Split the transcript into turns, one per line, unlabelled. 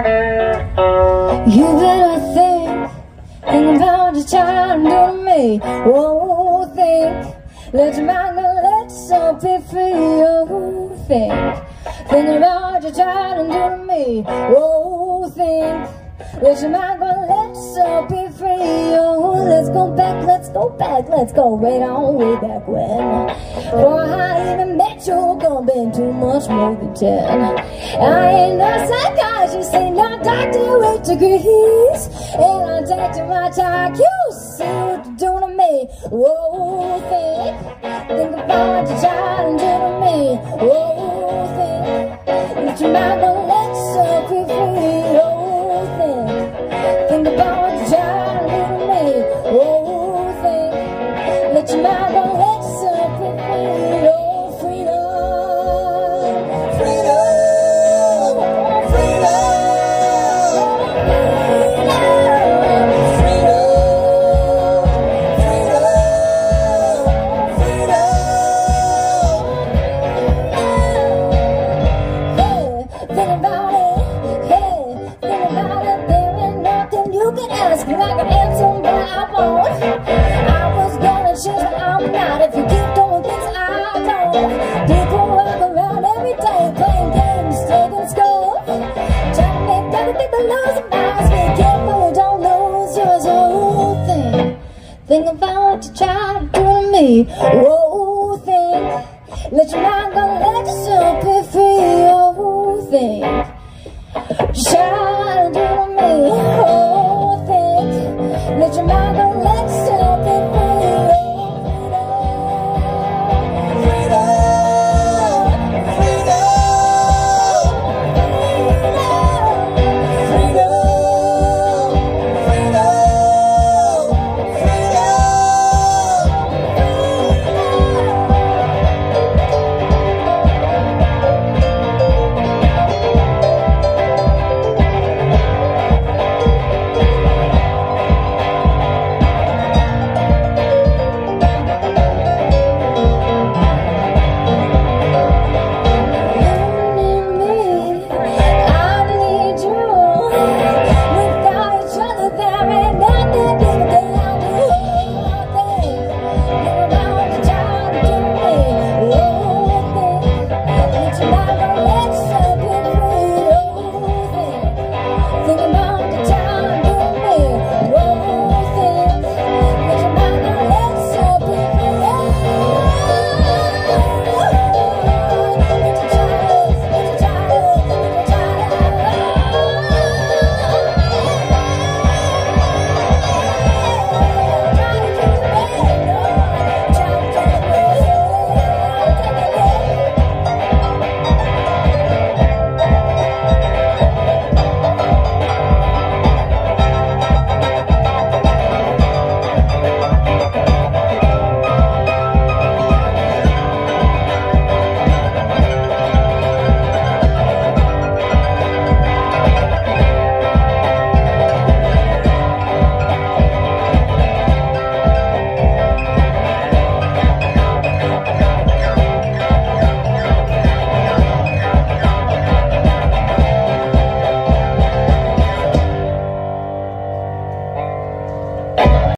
You better think, think about your child to me. Oh, think, let your mind go, let yourself be free. Oh, think, think about your child to me. Oh, think, let your mind go, let yourself be free. Oh, let's let's go back, let's go way down, way back when. Before I even met you, gonna been too much more than ten. I ain't no psychiatrist, ain't no doctor with degrees. And I take to my talk, you see what you're doing to me. Whoa, think, think about your child and do to me. Whoa, me. Answer what I want. I was gonna change, but I'm not. If you keep doing things I don't, people walk around every day playing games, taking score, trying to ours. Be careful, don't lose. Oh, think, think about what you try to do to me. Whoa, think, let your mind go, let yourself be free. Oh, think. Just